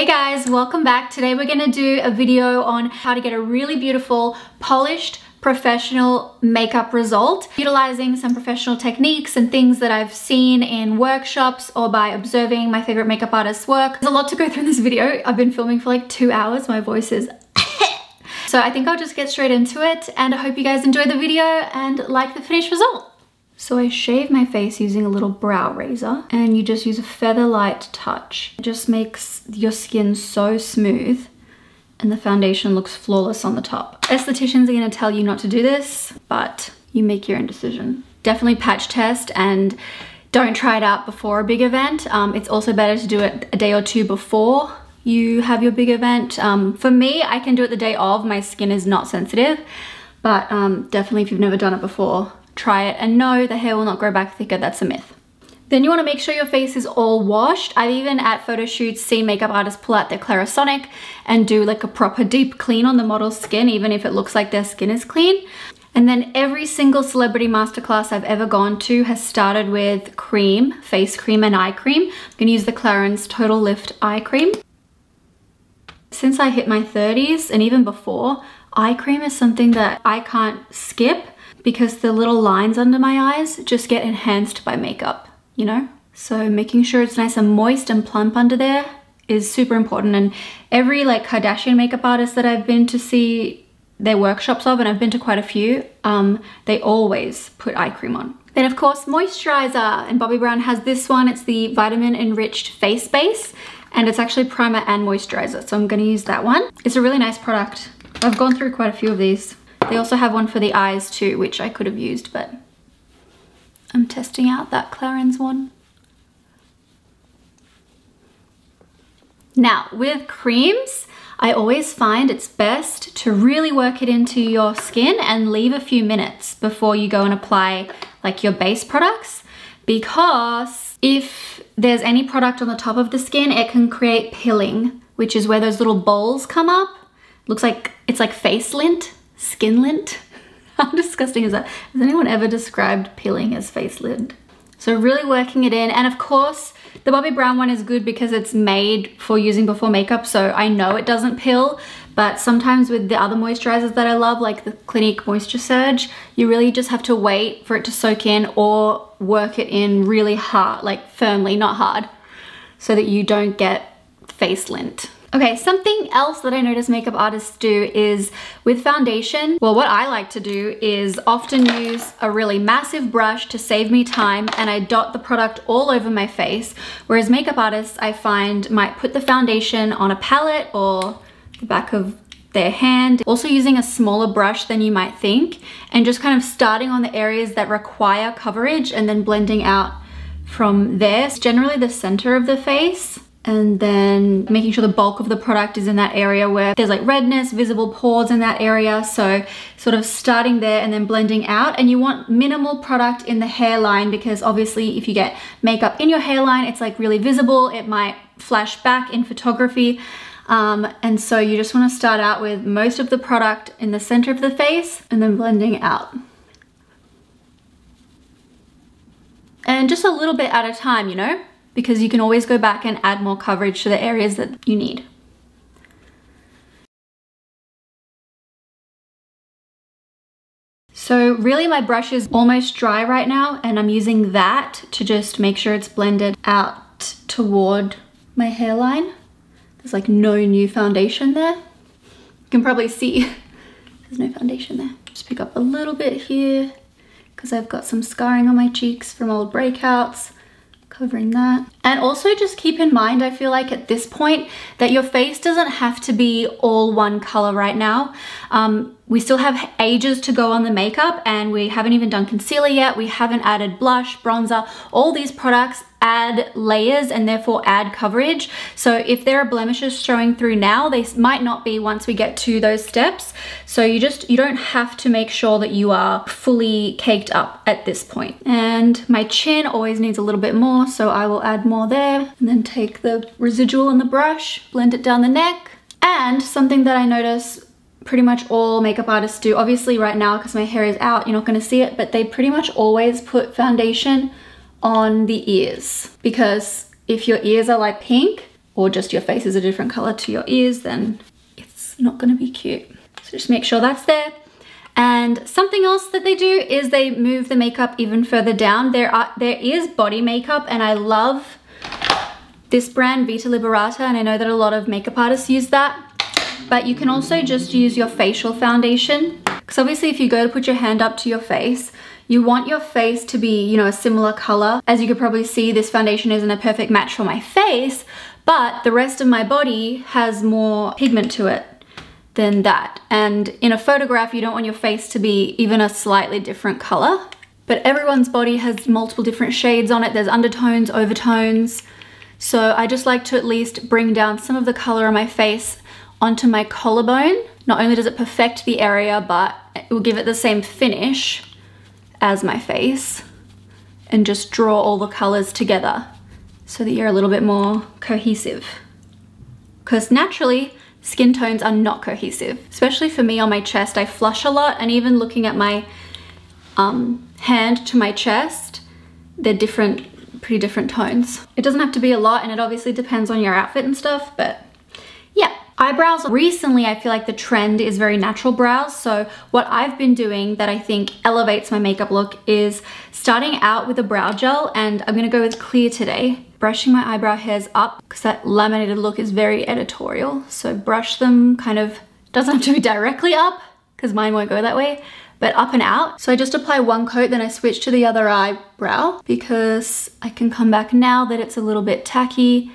Hey guys, welcome back. Today we're gonna do a video on how to get a really beautiful, polished, professional makeup result utilizing some professional techniques and things that I've seen in workshops or by observing my favorite makeup artists work. There's a lot to go through in this video. I've been filming for like two hours. My voice is so I think I'll just get straight into it and I hope you guys enjoy the video and like the finished result. So I shave my face using a little brow razor and you just use a feather light touch. It just makes your skin so smooth and the foundation looks flawless on the top. Estheticians are gonna tell you not to do this, but you make your own decision. Definitely patch test and don't try it out before a big event. Um, it's also better to do it a day or two before you have your big event. Um, for me, I can do it the day of. My skin is not sensitive, but um, definitely if you've never done it before, try it. And no, the hair will not grow back thicker, that's a myth. Then you wanna make sure your face is all washed. I've even at photo shoots seen makeup artists pull out their Clarisonic and do like a proper deep clean on the model's skin, even if it looks like their skin is clean. And then every single celebrity masterclass I've ever gone to has started with cream, face cream and eye cream. I'm gonna use the Clarins Total Lift Eye Cream. Since I hit my 30s and even before, eye cream is something that I can't skip because the little lines under my eyes just get enhanced by makeup, you know? So making sure it's nice and moist and plump under there is super important. And every like Kardashian makeup artist that I've been to see their workshops of, and I've been to quite a few, um, they always put eye cream on. Then of course, moisturizer, and Bobbi Brown has this one. It's the vitamin enriched face base, and it's actually primer and moisturizer. So I'm gonna use that one. It's a really nice product. I've gone through quite a few of these. They also have one for the eyes too, which I could have used, but I'm testing out that Clarins one. Now, with creams, I always find it's best to really work it into your skin and leave a few minutes before you go and apply like your base products because if there's any product on the top of the skin, it can create pilling, which is where those little balls come up. Looks like, it's like face lint skin lint. How disgusting is that? Has anyone ever described peeling as face lint? So really working it in. And of course, the Bobbi Brown one is good because it's made for using before makeup. So I know it doesn't peel, but sometimes with the other moisturizers that I love, like the Clinique Moisture Surge, you really just have to wait for it to soak in or work it in really hard, like firmly, not hard, so that you don't get face lint. Okay, something else that I notice makeup artists do is with foundation, well, what I like to do is often use a really massive brush to save me time and I dot the product all over my face. Whereas makeup artists, I find, might put the foundation on a palette or the back of their hand. Also using a smaller brush than you might think and just kind of starting on the areas that require coverage and then blending out from there. Generally the center of the face and then making sure the bulk of the product is in that area where there's like redness, visible pores in that area. So sort of starting there and then blending out. And you want minimal product in the hairline because obviously if you get makeup in your hairline, it's like really visible. It might flash back in photography. Um, and so you just wanna start out with most of the product in the center of the face and then blending out. And just a little bit at a time, you know? Because you can always go back and add more coverage to the areas that you need. So really my brush is almost dry right now and I'm using that to just make sure it's blended out toward my hairline. There's like no new foundation there. You can probably see there's no foundation there. Just pick up a little bit here because I've got some scarring on my cheeks from old breakouts covering that. And also just keep in mind, I feel like at this point, that your face doesn't have to be all one color right now. Um, we still have ages to go on the makeup and we haven't even done concealer yet. We haven't added blush, bronzer, all these products add layers and therefore add coverage. So if there are blemishes showing through now, they might not be once we get to those steps. So you just, you don't have to make sure that you are fully caked up at this point. And my chin always needs a little bit more, so I will add more there and then take the residual on the brush, blend it down the neck. And something that I notice pretty much all makeup artists do, obviously right now because my hair is out, you're not gonna see it, but they pretty much always put foundation on the ears because if your ears are like pink or just your face is a different color to your ears, then it's not gonna be cute. So just make sure that's there. And something else that they do is they move the makeup even further down. There are there is body makeup and I love this brand Vita Liberata and I know that a lot of makeup artists use that. But you can also just use your facial foundation. Because obviously if you go to put your hand up to your face, you want your face to be, you know, a similar color. As you could probably see, this foundation isn't a perfect match for my face, but the rest of my body has more pigment to it than that. And in a photograph, you don't want your face to be even a slightly different color. But everyone's body has multiple different shades on it. There's undertones, overtones. So I just like to at least bring down some of the color on my face onto my collarbone. Not only does it perfect the area, but it will give it the same finish as my face and just draw all the colors together so that you're a little bit more cohesive. Because naturally, skin tones are not cohesive. Especially for me on my chest, I flush a lot and even looking at my um, hand to my chest, they're different, pretty different tones. It doesn't have to be a lot and it obviously depends on your outfit and stuff, but. Eyebrows, recently I feel like the trend is very natural brows. So what I've been doing that I think elevates my makeup look is starting out with a brow gel and I'm gonna go with clear today. Brushing my eyebrow hairs up because that laminated look is very editorial. So brush them kind of, doesn't have to be directly up because mine won't go that way, but up and out. So I just apply one coat, then I switch to the other eyebrow because I can come back now that it's a little bit tacky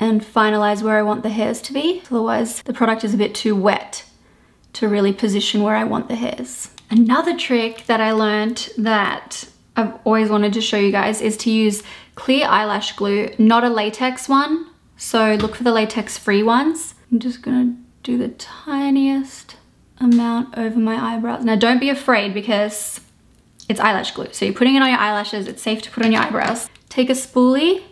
and finalize where I want the hairs to be. Otherwise, the product is a bit too wet to really position where I want the hairs. Another trick that I learned that I've always wanted to show you guys is to use clear eyelash glue, not a latex one. So look for the latex free ones. I'm just gonna do the tiniest amount over my eyebrows. Now don't be afraid because it's eyelash glue. So you're putting it on your eyelashes, it's safe to put on your eyebrows. Take a spoolie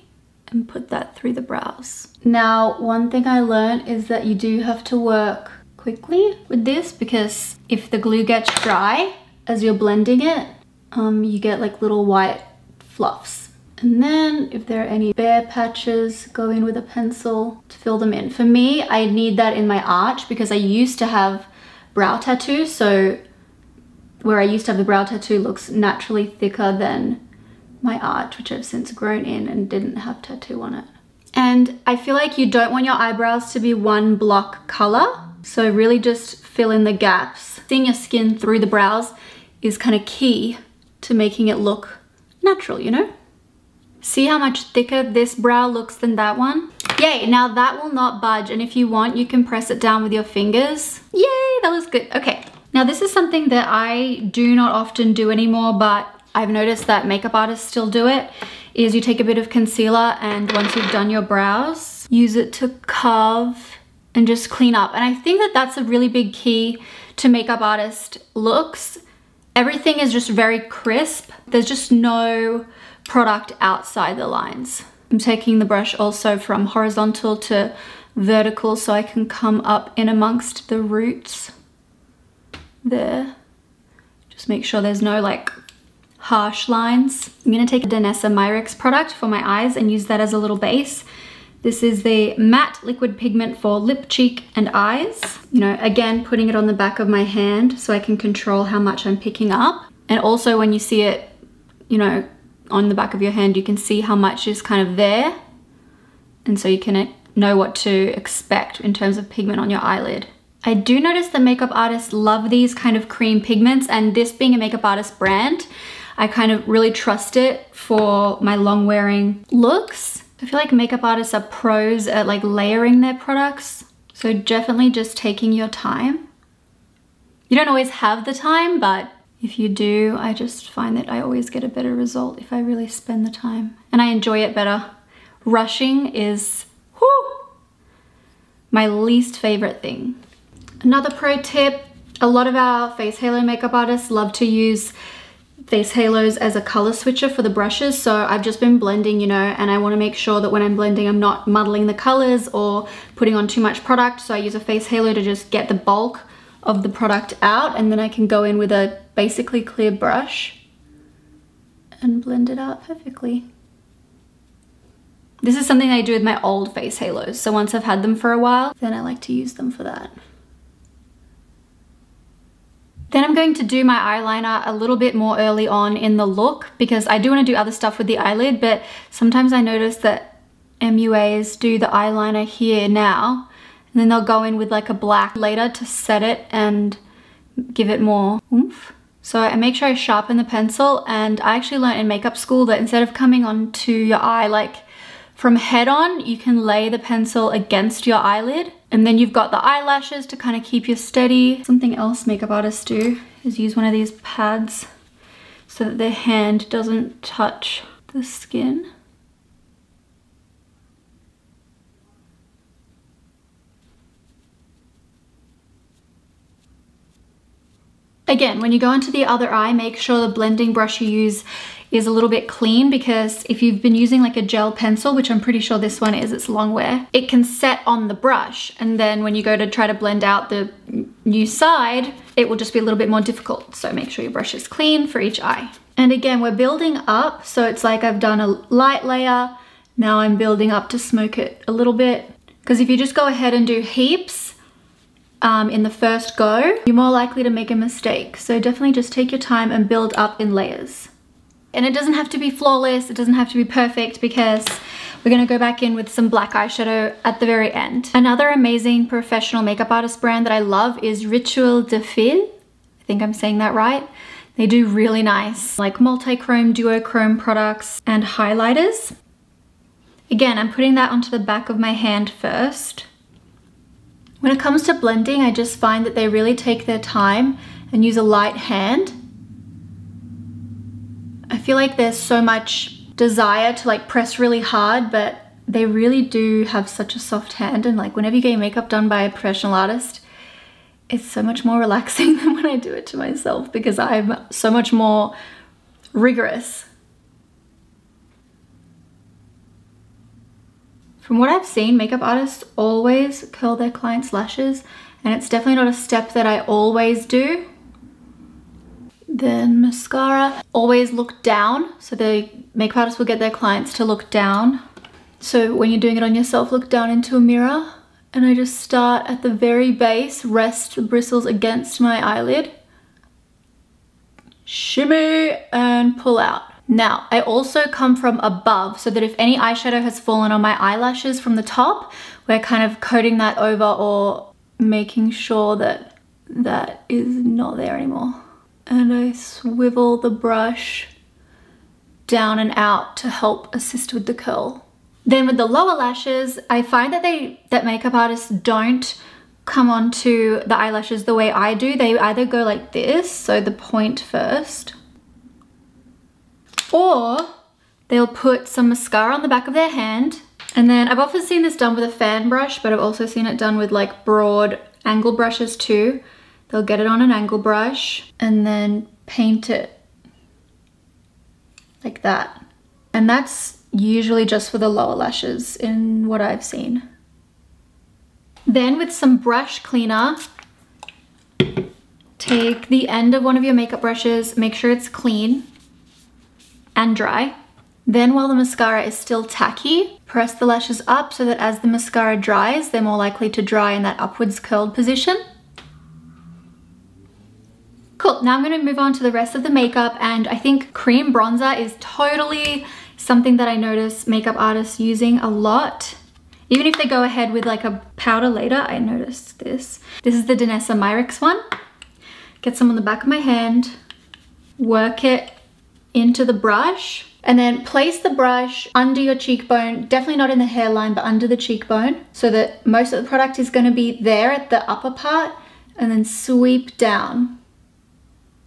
and put that through the brows. Now, one thing I learned is that you do have to work quickly with this because if the glue gets dry as you're blending it, um, you get like little white fluffs. And then if there are any bare patches, go in with a pencil to fill them in. For me, I need that in my arch because I used to have brow tattoo. So where I used to have the brow tattoo looks naturally thicker than my arch, which I've since grown in and didn't have tattoo on it. And I feel like you don't want your eyebrows to be one block color. So really just fill in the gaps. Seeing your skin through the brows is kind of key to making it look natural, you know? See how much thicker this brow looks than that one? Yay, now that will not budge. And if you want, you can press it down with your fingers. Yay, that was good. Okay, now this is something that I do not often do anymore, but I've noticed that makeup artists still do it, is you take a bit of concealer and once you've done your brows, use it to carve and just clean up. And I think that that's a really big key to makeup artist looks. Everything is just very crisp. There's just no product outside the lines. I'm taking the brush also from horizontal to vertical so I can come up in amongst the roots there. Just make sure there's no like harsh lines. I'm gonna take a Danessa Myricks product for my eyes and use that as a little base. This is the matte liquid pigment for lip, cheek, and eyes. You know, again, putting it on the back of my hand so I can control how much I'm picking up. And also when you see it, you know, on the back of your hand, you can see how much is kind of there. And so you can uh, know what to expect in terms of pigment on your eyelid. I do notice that makeup artists love these kind of cream pigments and this being a makeup artist brand, I kind of really trust it for my long wearing looks. I feel like makeup artists are pros at like layering their products. So definitely just taking your time. You don't always have the time, but if you do, I just find that I always get a better result if I really spend the time. And I enjoy it better. Rushing is, whoo, my least favorite thing. Another pro tip, a lot of our face halo makeup artists love to use face halos as a color switcher for the brushes so I've just been blending you know and I want to make sure that when I'm blending I'm not muddling the colors or putting on too much product so I use a face halo to just get the bulk of the product out and then I can go in with a basically clear brush and blend it out perfectly. This is something I do with my old face halos. So once I've had them for a while, then I like to use them for that. Then I'm going to do my eyeliner a little bit more early on in the look because I do want to do other stuff with the eyelid, but sometimes I notice that MUAs do the eyeliner here now, and then they'll go in with like a black later to set it and give it more oomph. So I make sure I sharpen the pencil and I actually learned in makeup school that instead of coming onto your eye like from head on, you can lay the pencil against your eyelid and then you've got the eyelashes to kind of keep you steady. Something else makeup artists do is use one of these pads so that their hand doesn't touch the skin. Again, when you go into the other eye, make sure the blending brush you use is a little bit clean because if you've been using like a gel pencil, which I'm pretty sure this one is, it's long wear, it can set on the brush. And then when you go to try to blend out the new side, it will just be a little bit more difficult. So make sure your brush is clean for each eye. And again, we're building up. So it's like I've done a light layer. Now I'm building up to smoke it a little bit. Because if you just go ahead and do heaps, um, in the first go, you're more likely to make a mistake. So definitely just take your time and build up in layers. And it doesn't have to be flawless, it doesn't have to be perfect because we're gonna go back in with some black eyeshadow at the very end. Another amazing professional makeup artist brand that I love is Rituel de Fille. I think I'm saying that right. They do really nice like multi-chrome, duochrome products and highlighters. Again, I'm putting that onto the back of my hand first. When it comes to blending, I just find that they really take their time and use a light hand feel like there's so much desire to like press really hard, but they really do have such a soft hand and like whenever you get your makeup done by a professional artist, it's so much more relaxing than when I do it to myself because I'm so much more rigorous. From what I've seen, makeup artists always curl their clients' lashes and it's definitely not a step that I always do. Then mascara, always look down. So the makeup artists will get their clients to look down. So when you're doing it on yourself, look down into a mirror. And I just start at the very base, rest the bristles against my eyelid. Shimmy and pull out. Now, I also come from above so that if any eyeshadow has fallen on my eyelashes from the top, we're kind of coating that over or making sure that that is not there anymore and I swivel the brush down and out to help assist with the curl. Then with the lower lashes, I find that they that makeup artists don't come onto the eyelashes the way I do. They either go like this, so the point first, or they'll put some mascara on the back of their hand. And then I've often seen this done with a fan brush, but I've also seen it done with like broad angle brushes too. They'll get it on an angle brush and then paint it like that. And that's usually just for the lower lashes in what I've seen. Then with some brush cleaner, take the end of one of your makeup brushes, make sure it's clean and dry. Then while the mascara is still tacky, press the lashes up so that as the mascara dries, they're more likely to dry in that upwards curled position. Cool, now I'm gonna move on to the rest of the makeup and I think cream bronzer is totally something that I notice makeup artists using a lot. Even if they go ahead with like a powder later, I noticed this. This is the Danessa Myricks one. Get some on the back of my hand, work it into the brush, and then place the brush under your cheekbone, definitely not in the hairline, but under the cheekbone, so that most of the product is gonna be there at the upper part, and then sweep down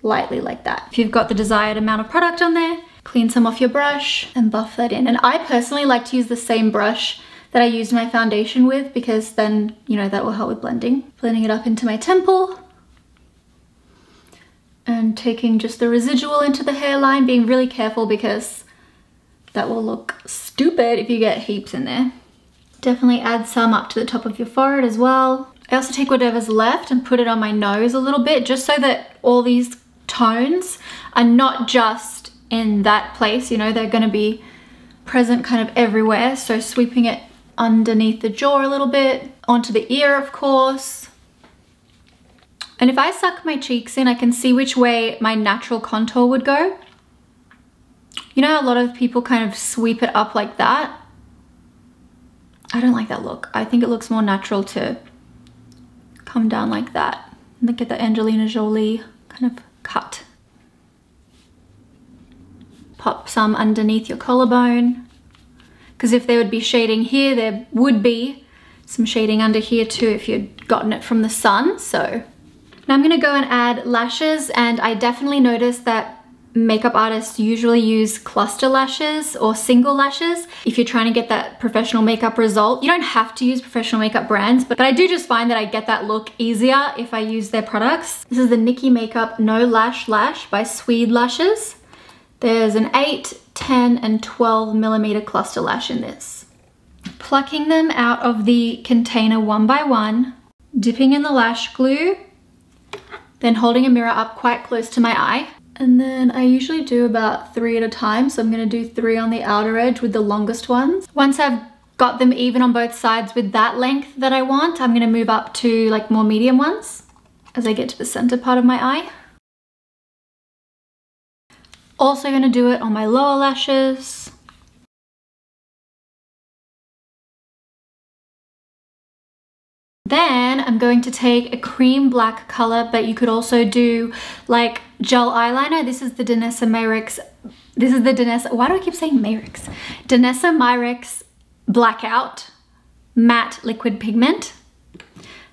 lightly like that. If you've got the desired amount of product on there, clean some off your brush and buff that in. And I personally like to use the same brush that I used my foundation with because then, you know, that will help with blending. Blending it up into my temple and taking just the residual into the hairline, being really careful because that will look stupid if you get heaps in there. Definitely add some up to the top of your forehead as well. I also take whatever's left and put it on my nose a little bit just so that all these tones are not just in that place, you know, they're gonna be present kind of everywhere. So sweeping it underneath the jaw a little bit, onto the ear, of course. And if I suck my cheeks in, I can see which way my natural contour would go. You know a lot of people kind of sweep it up like that? I don't like that look. I think it looks more natural to come down like that. Look at the Angelina Jolie kind of cut. Pop some underneath your collarbone. Because if there would be shading here, there would be some shading under here too if you'd gotten it from the sun. So now I'm gonna go and add lashes and I definitely noticed that makeup artists usually use cluster lashes or single lashes if you're trying to get that professional makeup result. You don't have to use professional makeup brands, but, but I do just find that I get that look easier if I use their products. This is the Nikki Makeup No Lash Lash by Sweed Lashes. There's an 8, 10, and 12 millimeter cluster lash in this. Plucking them out of the container one by one, dipping in the lash glue, then holding a mirror up quite close to my eye, and then I usually do about three at a time. So I'm gonna do three on the outer edge with the longest ones. Once I've got them even on both sides with that length that I want, I'm gonna move up to like more medium ones as I get to the center part of my eye. Also gonna do it on my lower lashes. Then I'm going to take a cream black color, but you could also do like gel eyeliner. This is the Danessa Myricks. This is the Danessa, why do I keep saying Myricks? Danessa Myricks Blackout Matte Liquid Pigment.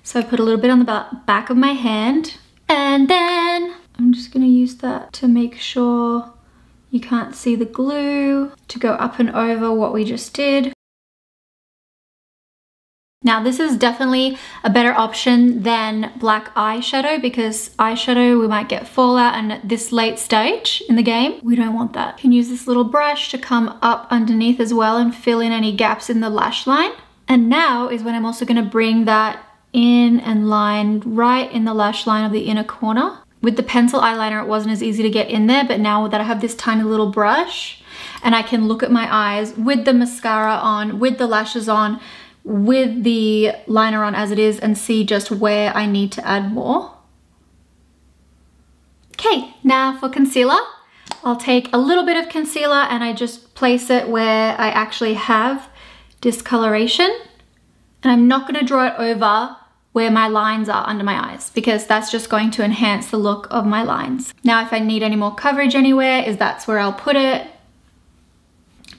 So I put a little bit on the back of my hand. And then I'm just gonna use that to make sure you can't see the glue to go up and over what we just did. Now this is definitely a better option than black eyeshadow because eyeshadow we might get fallout and at this late stage in the game we don't want that. You can use this little brush to come up underneath as well and fill in any gaps in the lash line. And now is when I'm also going to bring that in and line right in the lash line of the inner corner. With the pencil eyeliner it wasn't as easy to get in there but now that I have this tiny little brush and I can look at my eyes with the mascara on, with the lashes on, with the liner on as it is and see just where I need to add more. Okay, now for concealer. I'll take a little bit of concealer and I just place it where I actually have discoloration. And I'm not gonna draw it over where my lines are under my eyes because that's just going to enhance the look of my lines. Now, if I need any more coverage anywhere, is that's where I'll put it.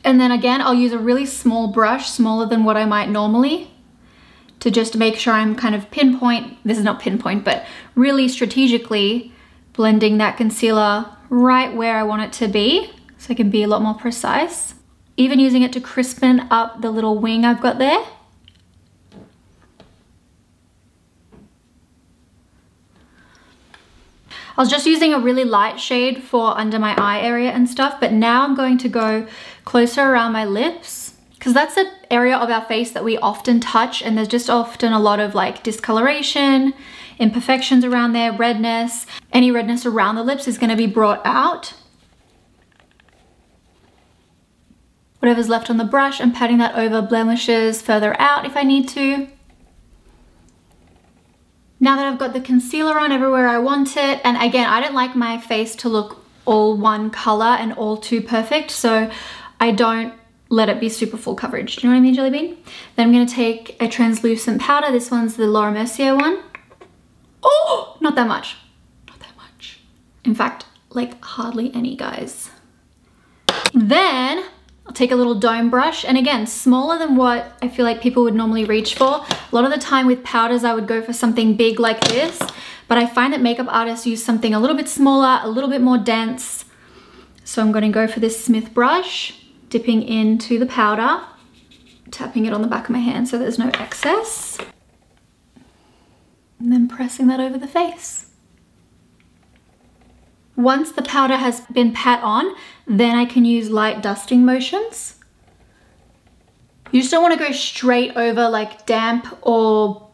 And then again, I'll use a really small brush, smaller than what I might normally, to just make sure I'm kind of pinpoint, this is not pinpoint, but really strategically blending that concealer right where I want it to be so I can be a lot more precise. Even using it to crispen up the little wing I've got there. I was just using a really light shade for under my eye area and stuff, but now I'm going to go closer around my lips because that's an area of our face that we often touch and there's just often a lot of like discoloration, imperfections around there, redness. Any redness around the lips is gonna be brought out. Whatever's left on the brush, I'm patting that over blemishes further out if I need to. Now that I've got the concealer on everywhere I want it, and again, I don't like my face to look all one color and all too perfect, so I don't let it be super full coverage. Do you know what I mean, Jelly Bean? Then I'm gonna take a translucent powder. This one's the Laura Mercier one. Oh, not that much, not that much. In fact, like hardly any, guys. Then I'll take a little dome brush and again, smaller than what I feel like people would normally reach for. A lot of the time with powders, I would go for something big like this, but I find that makeup artists use something a little bit smaller, a little bit more dense. So I'm gonna go for this Smith brush, dipping into the powder, tapping it on the back of my hand so there's no excess. And then pressing that over the face. Once the powder has been pat on, then I can use light dusting motions. You just don't want to go straight over like damp or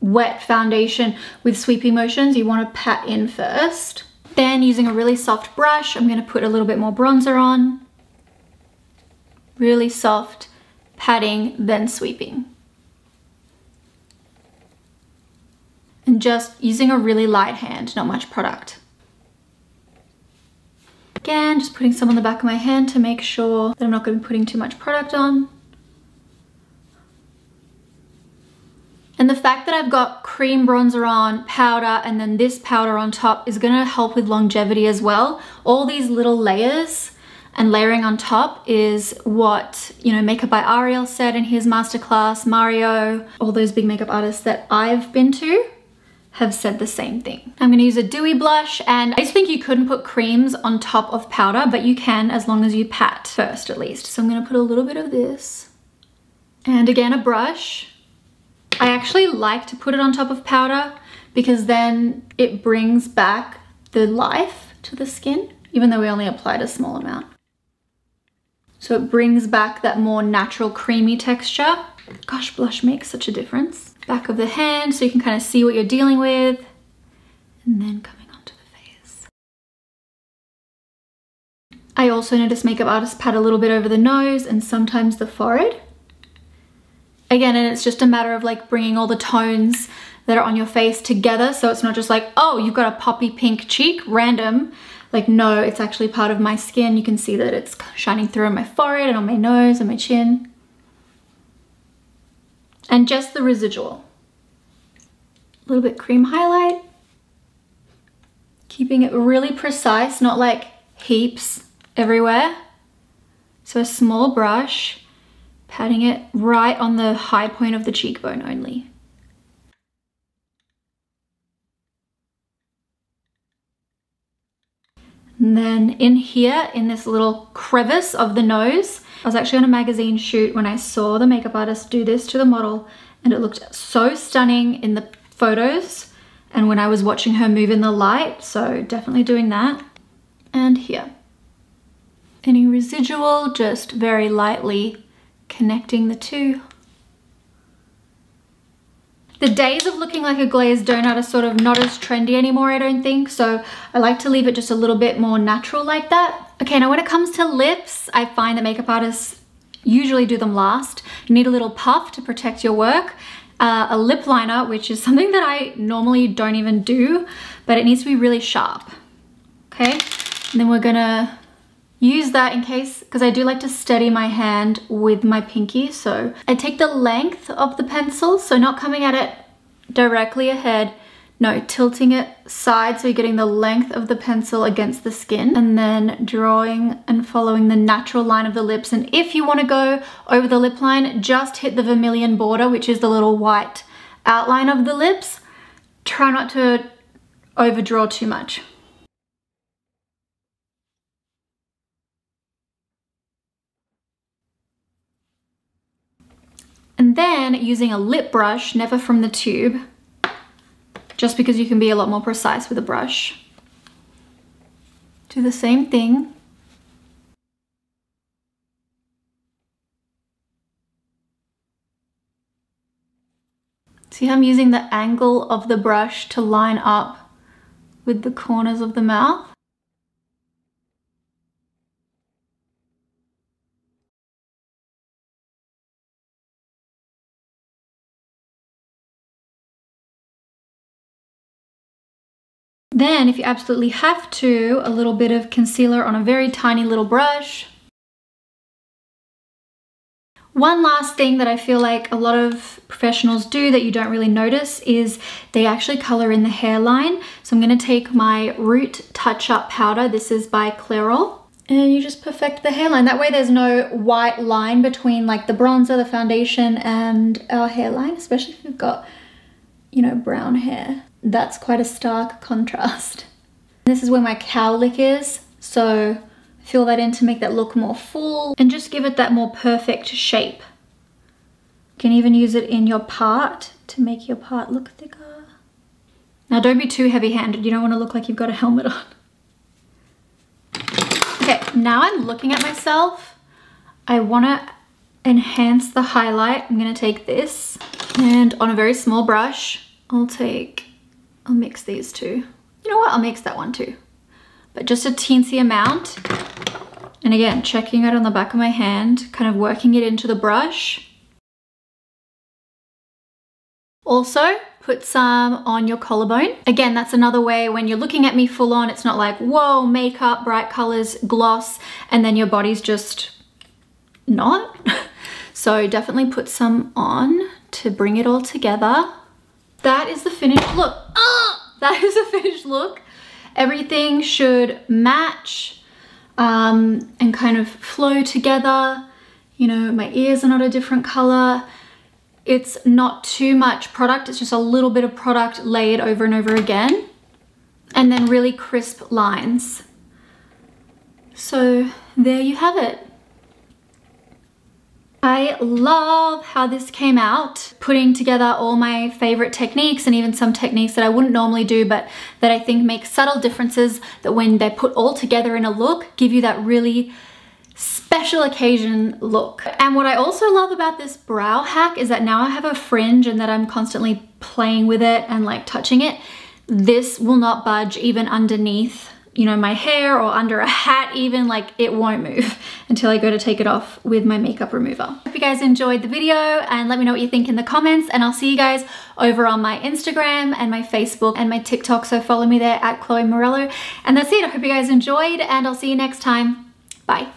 wet foundation with sweeping motions. You want to pat in first. Then using a really soft brush, I'm going to put a little bit more bronzer on. really soft, patting, then sweeping. And just using a really light hand, not much product. Again, just putting some on the back of my hand to make sure that I'm not going to be putting too much product on. And the fact that I've got cream bronzer on, powder, and then this powder on top is gonna help with longevity as well. All these little layers and layering on top is what, you know, Makeup by Ariel said in his masterclass, Mario, all those big makeup artists that I've been to have said the same thing. I'm gonna use a dewy blush and I just think you couldn't put creams on top of powder, but you can as long as you pat first at least. So I'm gonna put a little bit of this. And again, a brush. I actually like to put it on top of powder because then it brings back the life to the skin, even though we only applied a small amount. So it brings back that more natural creamy texture. Gosh, blush makes such a difference. Back of the hand so you can kind of see what you're dealing with. And then coming onto the face. I also notice makeup artists pat a little bit over the nose and sometimes the forehead. Again, and it's just a matter of like bringing all the tones that are on your face together. So it's not just like, oh, you've got a poppy pink cheek, random. Like, no, it's actually part of my skin. You can see that it's shining through on my forehead and on my nose and my chin. And just the residual. A little bit cream highlight. Keeping it really precise, not like heaps everywhere. So a small brush patting it right on the high point of the cheekbone only. And then in here, in this little crevice of the nose, I was actually on a magazine shoot when I saw the makeup artist do this to the model and it looked so stunning in the photos and when I was watching her move in the light, so definitely doing that. And here. Any residual, just very lightly connecting the two. The days of looking like a glazed donut are sort of not as trendy anymore, I don't think. So I like to leave it just a little bit more natural like that. Okay, now when it comes to lips, I find that makeup artists usually do them last. You need a little puff to protect your work. Uh, a lip liner, which is something that I normally don't even do, but it needs to be really sharp. Okay, and then we're gonna use that in case, because I do like to steady my hand with my pinky. So I take the length of the pencil, so not coming at it directly ahead, no, tilting it side so you're getting the length of the pencil against the skin and then drawing and following the natural line of the lips. And if you want to go over the lip line, just hit the vermilion border, which is the little white outline of the lips. Try not to overdraw too much. And then using a lip brush, never from the tube, just because you can be a lot more precise with a brush. Do the same thing. See how I'm using the angle of the brush to line up with the corners of the mouth? Then if you absolutely have to, a little bit of concealer on a very tiny little brush. One last thing that I feel like a lot of professionals do that you don't really notice is they actually color in the hairline. So I'm gonna take my Root Touch Up Powder. This is by Clairol. And you just perfect the hairline. That way there's no white line between like the bronzer, the foundation, and our hairline, especially if you've got, you know, brown hair that's quite a stark contrast. This is where my cowlick is, so fill that in to make that look more full and just give it that more perfect shape. You can even use it in your part to make your part look thicker. Now don't be too heavy-handed, you don't want to look like you've got a helmet on. Okay, now I'm looking at myself. I want to enhance the highlight. I'm going to take this and on a very small brush, I'll take I'll mix these two. You know what? I'll mix that one too. But just a teensy amount. And again, checking it on the back of my hand, kind of working it into the brush. Also, put some on your collarbone. Again, that's another way when you're looking at me full on, it's not like, whoa, makeup, bright colors, gloss, and then your body's just not. so definitely put some on to bring it all together. That is the finished look. Ah, that is a finished look. Everything should match um, and kind of flow together. You know, my ears are not a different color. It's not too much product, it's just a little bit of product layered over and over again. And then really crisp lines. So there you have it. I love how this came out, putting together all my favorite techniques and even some techniques that I wouldn't normally do, but that I think make subtle differences that when they're put all together in a look, give you that really special occasion look. And what I also love about this brow hack is that now I have a fringe and that I'm constantly playing with it and like touching it. This will not budge even underneath you know, my hair or under a hat even, like it won't move until I go to take it off with my makeup remover. Hope you guys enjoyed the video and let me know what you think in the comments and I'll see you guys over on my Instagram and my Facebook and my TikTok. So follow me there at Chloe Morello. And that's it. I hope you guys enjoyed and I'll see you next time. Bye.